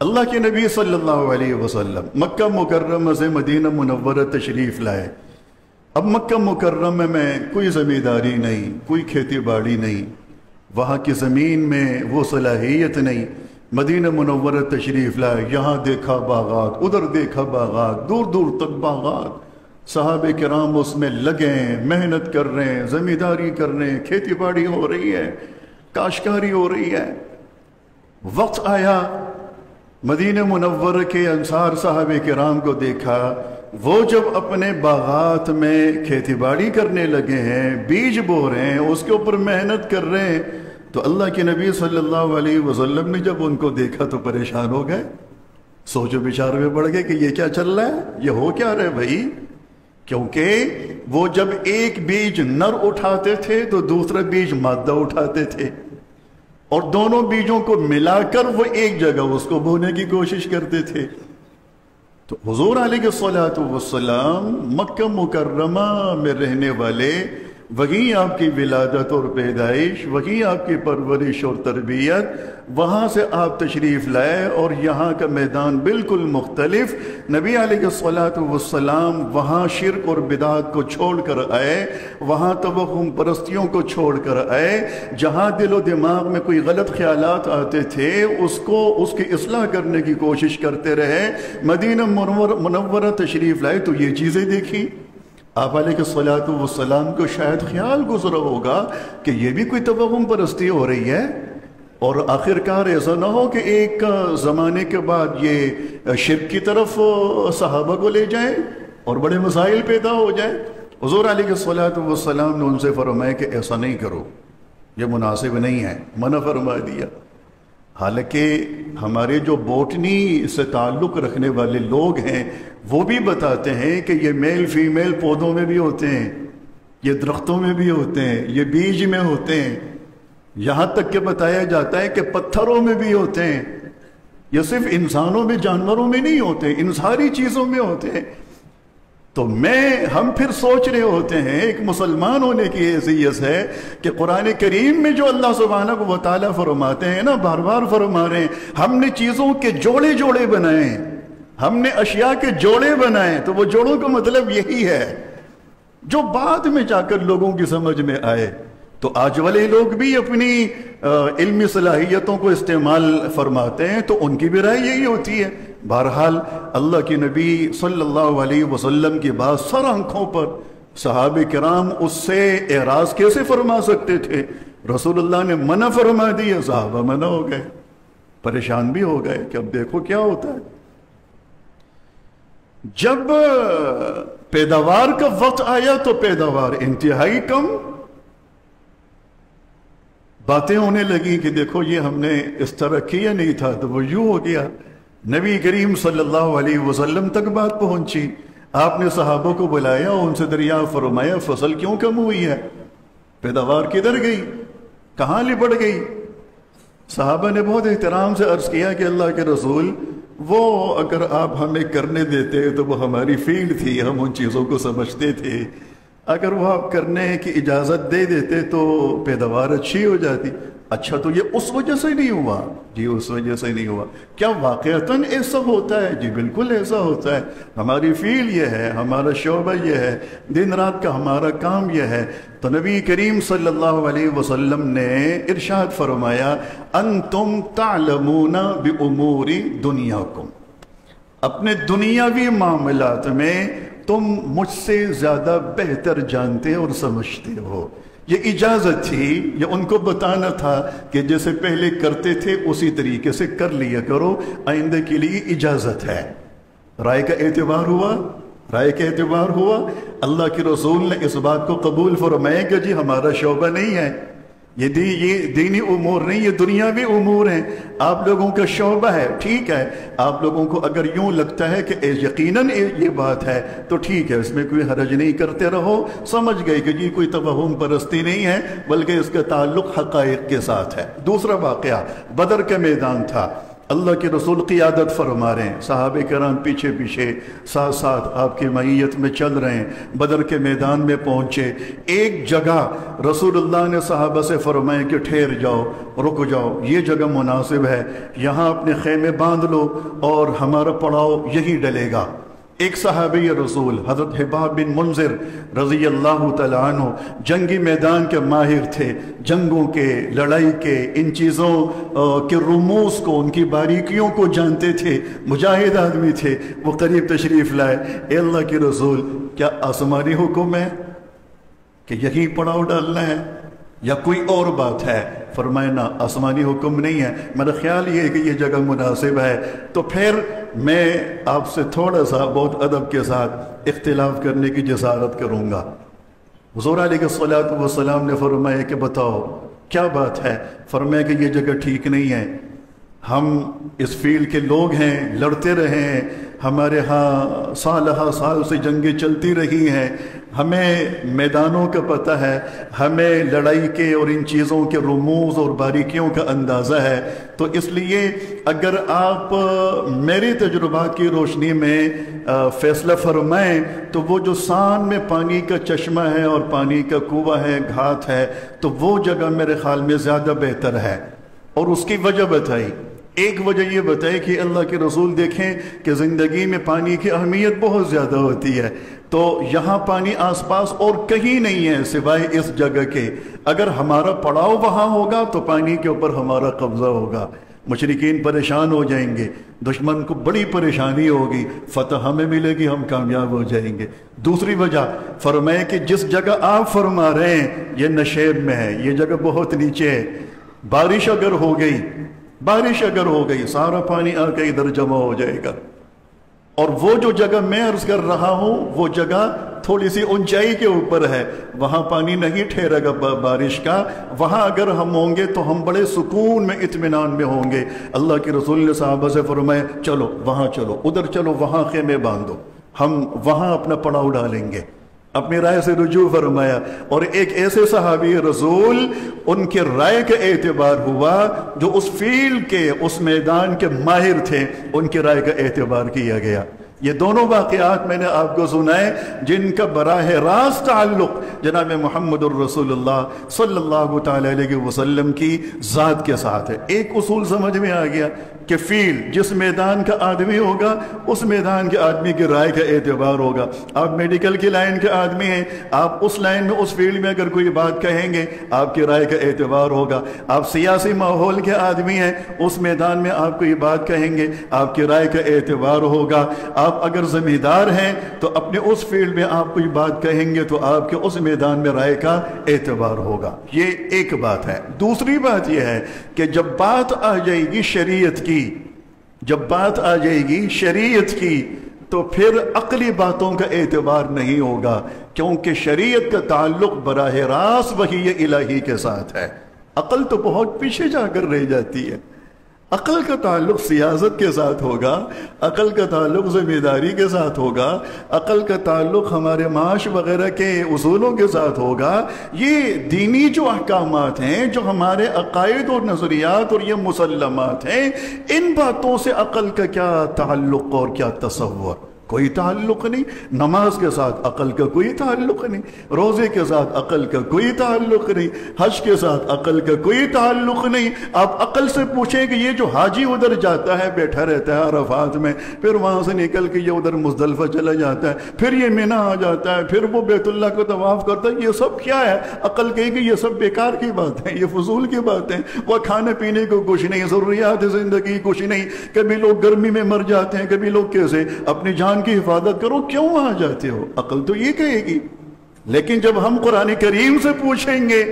अल्लाह के नबी सल्लल्लाहु अलैहि वसल्लम मक्का मुकर्रमा से मदीना मुनव्वरा तशरीफ़ लाए। अब मक्का मुकर्रमा में कोई ज़मींदारी नहीं, कोई खेती बाड़ी नहीं। वहाँ की ज़मीन में वो सलाहियत नहीं। मदीना मुनव्वरा तशरीफ़ लाए, यहाँ देखा बागात, उधर देखा बागात दूर दूर तक बागात। साहब कराम उसमें लगे मेहनत कर रहे हैं, ज़मींदारी कर रहे हैं खेती बाड़ी हो रही है काशकारी हो रही है। वक्त आया मदीन मुनव्वर के अंसार साहब कराम को देखा, वो जब अपने बागात में खेती बाड़ी करने लगे हैं, बीज बो रहे हैं, उसके ऊपर मेहनत कर रहे हैं तो अल्लाह के नबी सल्लल्लाहु अलैहि वसल्लम ने जब उनको देखा तो परेशान हो गए। सोचो विचार में पड़ गए कि ये क्या चल रहा है? ये हो क्या रहे भाई? क्योंकि वो जब एक बीज नर उठाते थे तो दूसरा बीज मादा उठाते थे। और दोनों बीजों को मिलाकर वो एक जगह उसको बोने की कोशिश करते थे। तो हजूर सलाम मक्का मुकर्रमा में रहने वाले वहीं आपकी विलादत और पैदाइश, वहीं आपकी परवरिश और तरबियत, वहाँ से आप तशरीफ़ लाए और यहाँ का मैदान बिल्कुल मुख्तलिफ़। नबी सलाम वहाँ शिरक और बिदात को छोड़ कर आए, वहाँ तवहम परस्तियों को छोड़ कर आए। जहाँ दिलो दिमाग में कोई गलत ख्याल आते थे, उसको, उसकी असलाह करने की कोशिश करते रहे। मदीना मुनवर तशरीफ़ लाए तो ये चीज़ें देखी। आप सलाम को शायद ख्याल गुजरा होगा कि यह भी कोई तवहम परस्ती हो रही है। और आखिरकार ऐसा ना हो कि एक ज़माने के बाद ये शिर की तरफ़ सहाबा को ले जाए और बड़े मसाइल पैदा हो जाए। हजूर सलाम ने उनसे फरमाया कि ऐसा नहीं करो, ये मुनासिब नहीं है। मना फरमा दिया। हालाँकि हमारे जो बोटनी से ताल्लुक़ रखने वाले लोग हैं वो भी बताते हैं कि ये मेल फीमेल पौधों में भी होते हैं, ये दरख्तों में भी होते हैं, ये बीज में होते हैं। यहाँ तक के बताया जाता है कि पत्थरों में भी होते हैं। ये सिर्फ़ इंसानों में, जानवरों में नहीं होते, इन सारी चीज़ों में होते हैं। तो मैं, हम फिर सोच रहे होते हैं, एक मुसलमान होने की हैसियत है कि कुरान करीम में जो अल्लाह सुबहाना को वाली फरमाते हैं ना, बार बार फरमा रहे हैं, हमने चीज़ों के जोड़े जोड़े बनाए हमने अशिया के जोड़े बनाए तो वो जोड़ों का मतलब यही है। जो बाद में जाकर लोगों की समझ में आए तो आज वाले लोग भी अपनी इल्मी सलाहियतों को इस्तेमाल फरमाते हैं तो उनकी भी राय यही होती है। बहरहाल, अल्लाह के नबी सल्लल्लाहु अलैहि वसल्लम की बात सर आँखों पर सहाब कराम उससे एराज कैसे फरमा सकते थे? रसूलुल्लाह ने मना फरमा दिया, साहबा मना हो गए, परेशान भी हो गए कि अब देखो क्या होता है। जब पैदावार का वक्त आया तो पैदावार इंतहाई कम। बातें होने लगी कि देखो ये हमने इस तरह किया नहीं था तो वो यूँ हो गया। नबी करीम सल्लल्लाहु अलैहि वसल्लम तक बात पहुँची। आपने सहाबों को बुलाया, उनसे दरिया फरमाया, फ़सल क्यों कम हुई है? पैदावार किधर गई? कहाँ लिपट गई? साहबा ने बहुत एहतराम से अर्ज़ किया कि अल्लाह के रसूल वो अगर आप हमें करने देते तो वो हमारी फ़ील्ड थी, हम उन चीज़ों को समझते थे। अगर वो आप करने की इजाज़त दे देते तो पैदावार अच्छी हो जाती। अच्छा तो ये उस वजह से नहीं हुआ। जी, उस वजह से नहीं हुआ। क्या वाकता ऐसा होता है? जी, बिल्कुल ऐसा होता है। हमारी फील ये है, हमारा शोबा ये है, दिन रात का हमारा काम यह है। तो नबी करीम सल्लल्लाहु अलैहि वसल्लम ने इरशाद फरमाया अन तुम तालमूना बि उमूरी दुनिया को अपने दुनियावी मामलात में तुम मुझसे ज़्यादा बेहतर जानते और समझते हो। ये इजाज़त थी, ये उनको बताना था कि जैसे पहले करते थे, उसी तरीके से कर लिया करो, आइंदे के लिए इजाज़त है। राय का एतबार हुआ, राय का एतबार हुआ। अल्लाह के रसूल ने इस बात को कबूल फरमाया कि जी, हमारा शोबा नहीं है। ये दी, ये दीनी उमूर नहीं, ये दुनियावी उमूर हैं। आप लोगों का शोबा है, ठीक है। आप लोगों को अगर यूँ लगता है कि यकीनन ये बात है तो ठीक है, इसमें कोई हरज नहीं करते रहो। समझ गए कि जी, कोई तवहम परस्ती नहीं है, बल्कि इसका ताल्लुक हकायक के साथ है। दूसरा वाक़ बदर का मैदान था। अल्लाह के रसूल की आदत फरमा रहे हैं। साहब कराम पीछे पीछे, साथ साथ आपकी मैयत में चल रहे हैं, बदर के मैदान में पहुँचे। एक जगह रसूलुल्लाह ने साहबा से फरमाए कि ठहर जाओ, रुक जाओ, ये जगह मुनासिब है। यहाँ अपने खेमे बाँध लो और हमारा पड़ाव यहीं डलेगा। एक सहाबी रसूल, हज़रत हिबाब बिन मुंजिर रज़ी अल्लाह तु जंगी मैदान के माहिर थे, जंगों के, लड़ाई के, इन चीज़ों के रमूस को, उनकी बारीकियों को जानते थे, मुजाहिद आदमी थे, वो करीब तशरीफ़ लाए। अल्लाह के रसूल, क्या आसमानी हुक्म है कि यही पड़ाव डालना है? या कोई और बात है? फरमाए, ना, आसमानी हुक्म नहीं है। मेरा ख्याल ये है कि ये जगह मुनासिब है। तो फिर मैं आपसे थोड़ा सा बहुत अदब के साथ इख्तिलाफ करने की जसारत करूँगा। हजूर सलाम ने फरमाया कि बताओ, क्या बात है? फरमाया कि ये जगह ठीक नहीं है। हम इस फ़ील्ड के लोग हैं, लड़ते रहे हैं, हमारे यहाँ साल हा साल से जंगें चलती रही हैं। हमें मैदानों का पता है, हमें लड़ाई के और इन चीज़ों के रमूज और बारीकियों का अंदाज़ा है। तो इसलिए अगर आप, मेरे तजुर्बात की रोशनी में फ़ैसला फरमाएँ तो वो जो सान में पानी का चश्मा है और पानी का कुआ है, घात है तो वो जगह मेरे ख्याल में ज़्यादा बेहतर है। और उसकी वजह बताई। एक वजह यह बताए कि अल्लाह के रसूल देखें कि ज़िंदगी में पानी की अहमियत बहुत ज़्यादा होती है। तो यहाँ पानी आसपास और कहीं नहीं है सिवाय इस जगह के। अगर हमारा पड़ाव वहाँ होगा तो पानी के ऊपर हमारा कब्ज़ा होगा। मशरकिन परेशान हो जाएँगे, दुश्मन को बड़ी परेशानी होगी, फतह हमें मिलेगी, हम कामयाब हो जाएँगे। दूसरी वजह फरमाए कि जिस जगह आप फरमा रहे हैं, ये नशेब में है, ये जगह बहुत नीचे है। बारिश अगर हो गई बारिश अगर हो गई, सारा पानी आकर इधर जमा हो जाएगा। और वो जो जगह मैं अर्ज़ कर रहा हूँ, वो जगह थोड़ी सी ऊंचाई के ऊपर है। वहाँ पानी नहीं ठहरेगा बारिश का। वहाँ अगर हम होंगे तो हम बड़े सुकून में इतमान में होंगे। अल्लाह के रसूल ने साहबा से फरमाए चलो, वहाँ चलो, उधर चलो, वहाँ खेमे बांधो। हम वहाँ अपना पड़ाव डालेंगे। अपनी राय से रुजू फरमाया, और एक ऐसे सहाबी रसूल, उनके राय का एतबार हुआ, जो उस फ़ील्ड के, उस मैदान के माहिर थे, उनकी राय का एतबार किया गया। ये दोनों वाकयात मैंने आपको सुनाए, जिनका बराह रास्त ताल्लुक जनाब मोहम्मद सल्लल्लाहु अलैहि वसल्लम की ज़ात के साथ है। एक उसूल समझ में आ गया कि फ़ील्ड जिस मैदान का आदमी होगा, उस मैदान के आदमी की राय का एतबार होगा। आप मेडिकल की लाइन के आदमी हैं, आप उस लाइन में, उस फ़ील्ड में अगर कोई बात कहेंगे, आपकी राय का एतबार होगा। आप सियासी माहौल के आदमी हैं, उस मैदान में आप कोई बात कहेंगे, आपकी राय का एतबार होगा। आप अगर ज़मींदार हैं तो अपने उस फ़ील्ड में आप कोई बात कहेंगे तो आपके उस मैदान में राय का एतबार होगा। ये एक बात है। दूसरी बात यह है कि जब बात आ जाएगी शरीयत की जब बात आ जाएगी शरीयत की तो फिर अकली बातों का एतबार नहीं होगा, क्योंकि शरीयत का ताल्लुक बराह रास वही इलाही के साथ है। अकल तो बहुत पीछे जाकर रह जाती है। अकल का ताल्लुक सियासत के साथ होगा, अकल का ताल्लुक ज़िम्मेदारी के साथ होगा, अकल का ताल्लुक हमारे माश वगैरह के उसूलों के साथ होगा। ये दीनी जो अहकाम हैं, जो हमारे अकायद और नज़रियात और ये मुसलमत हैं, इन बातों से अकल का क्या ताल्लुक और क्या तस्वर? कोई ताल्लुक नहीं, नमाज़ के साथ अकल का कोई ताल्लुक नहीं, रोज़े के साथ अकल का कोई ताल्लुक नहीं, हज के साथ अकल का कोई ताल्लुक नहीं। आप अकल से पूछें कि ये जो हाजी उधर जाता है, बैठा रहता है अरफात में, फिर वहाँ से निकल के ये उधर मुजदलफा चला जाता है, फिर ये मीना आ जाता है, फिर वो बैतुल्ला को तवाफ़ करता है, ये सब क्या है? अकल कहेगी ये सब बेकार की बात है ये फजूल की बात है वह खाने पीने को कुछ नहीं, ज़रूरियात ज़िंदगी कुछ नहीं। कभी लोग गर्मी में मर जाते हैं, कभी लोग कैसे? अपनी जान कुरान की हिफाजत करो, क्यों वहाँ जाते हो? अकल तो ये कहेगी। लेकिन जब हम कुरान करीम से पूछेंगे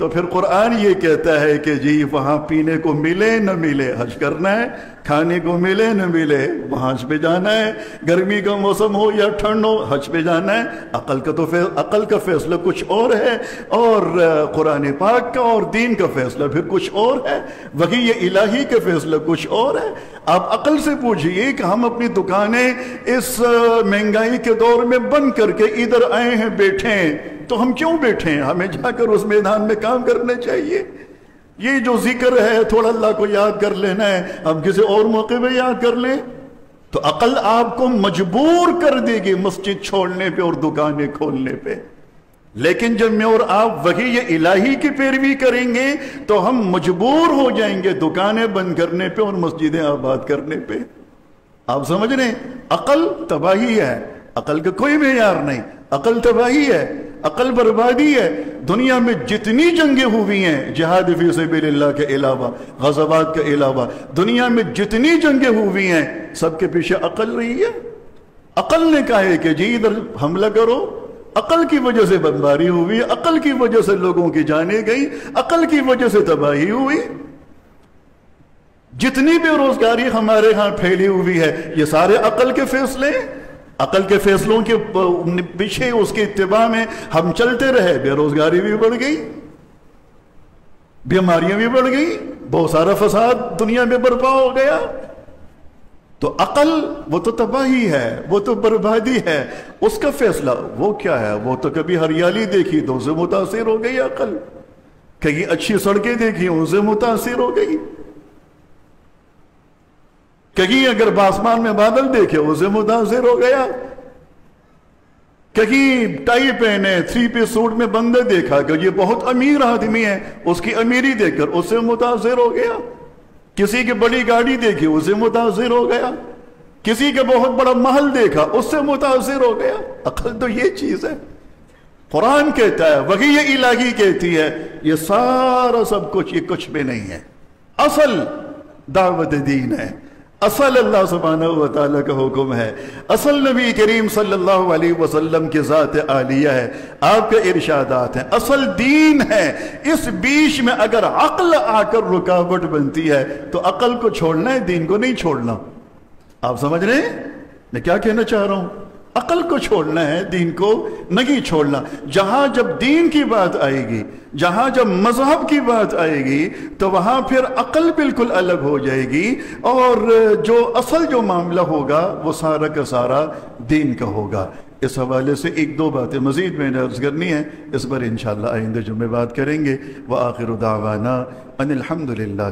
तो फिर कुरान ये कहता है कि जी, वहाँ पीने को मिले, न मिले, हज करना है, खाने को मिले, न मिले, वहाँ हज पे जाना है, गर्मी का मौसम हो या ठंड हो, हज पे जाना है, अकल का तो अकल का फैसला कुछ और है, और कुरान पाक का और दीन का फैसला फिर कुछ और है, वही ये इलाही का फैसला कुछ और है। आप अकल से पूछिए कि हम अपनी दुकानें इस महँगाई के दौर में बंद करके इधर आए हैं, बैठे हैं। तो हम क्यों बैठे हैं? हमें जाकर उस मैदान में काम करने चाहिए। ये जो ज़िक्र है, थोड़ा अल्लाह को याद कर लेना है। हम किसी और मौके पे याद कर लें। तो अकल आपको मजबूर कर देगी मस्जिद छोड़ने पे और दुकानें खोलने पे। लेकिन जब मैं और आप वही ये इलाही की पैरवी करेंगे तो हम मजबूर हो जाएँगे दुकानें बंद करने पे और मस्जिदें आबाद करने पे। आप समझ रहे अकल तबाही है। अकल का कोई मैार नहीं। अकल तबाही है। अकल बर्बादी है। दुनिया में जितनी जंगें हुई हैं, जहाद फ़ी सबील्ला के अलावा, गजबात के अलावा, दुनिया में जितनी जंगें हुई हैं, सबके पीछे अकल रही है। अकल ने कहा है कि जी, इधर हमला करो। अकल की वजह से बमबारी हुई, अकल की वजह से लोगों की जाने गई, अकल की वजह से तबाही हुई। जितनी बेरोजगारी हमारे यहाँ फैली हुई है, ये सारे अकल के फैसले अकल के फैसलों के पीछे उसके इतबा में हम चलते रहे। बेरोजगारी भी बढ़ गई, बीमारियाँ भी बढ़ गई, बहुत सारा फसाद दुनिया में बर्पा हो गया। तो अकल वो तो तबाही है, वो तो बर्बादी है। उसका फैसला, वो क्या है? वो तो कभी हरियाली देखी तो उसे मुतासर हो गई अकल। कहीं अच्छी सड़कें देखी, उनसे मुतासर हो गई। कहीं अगर बासमान में बादल देखे उसे मुतासर हो गया। कहीं टाई पहने, थ्री पीस सूट में बंदे देखा कि ये बहुत अमीर आदमी है, उसकी अमीरी देखकर उससे मुतासर हो गया। किसी की बड़ी गाड़ी देखी उसे मुतासर हो गया। किसी के बहुत बड़ा महल देखा उससे मुतासर हो गया। अकल तो ये चीज़ है। कुरान कहता है वही ये इलाही कहती है, ये सारा सब कुछ, ये कुछ भी नहीं है। असल दावत दीन है। असल अल्लाह सुबहाना वाली का हुक्म है। असल नबी करीम सल्लल्लाहु अलैहि वसल्लम की ज़ात आलिया है। आपके इरशादात हैं। असल दीन है। इस बीच में अगर अक्ल आकर रुकावट बनती है तो अकल को छोड़ना है, दीन को नहीं छोड़ना। आप समझ रहे हैं? मैं क्या कहना चाह रहा हूँ? अकल को छोड़ना है, दीन को नहीं छोड़ना। जहाँ जब दीन की बात आएगी, जहाँ जब मज़हब की बात आएगी तो वहाँ फिर अकल बिल्कुल अलग हो जाएगी और जो असल जो मामला होगा, वो सारा का सारा दीन का होगा। इस हवाले से एक दो बातें मजीद मैंने अर्ज़ करनी है। इस पर इन आइंदे जुम्मे बात करेंगे। वह आखिर दावाना अनिलहमदिल्ला